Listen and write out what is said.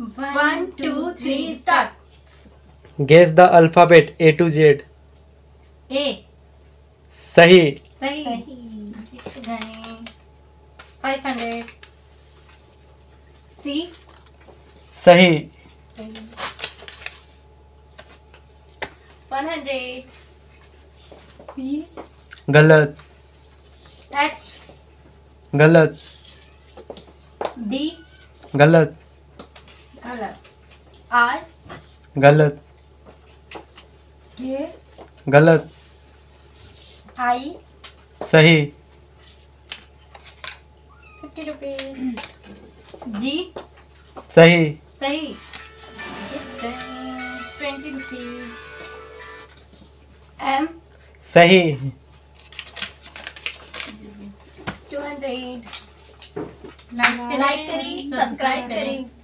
One two three start guess the alphabet A to Z A सही सही C सही one hundred P गलत H गलत D गलत आर गलत। के गलत। आई? सही। Fifty rupees G? सही। सही। ट्वेंटी रुपीज़ एम सही। टू हंड्रेड लाइक करें सब्सक्राइब करें।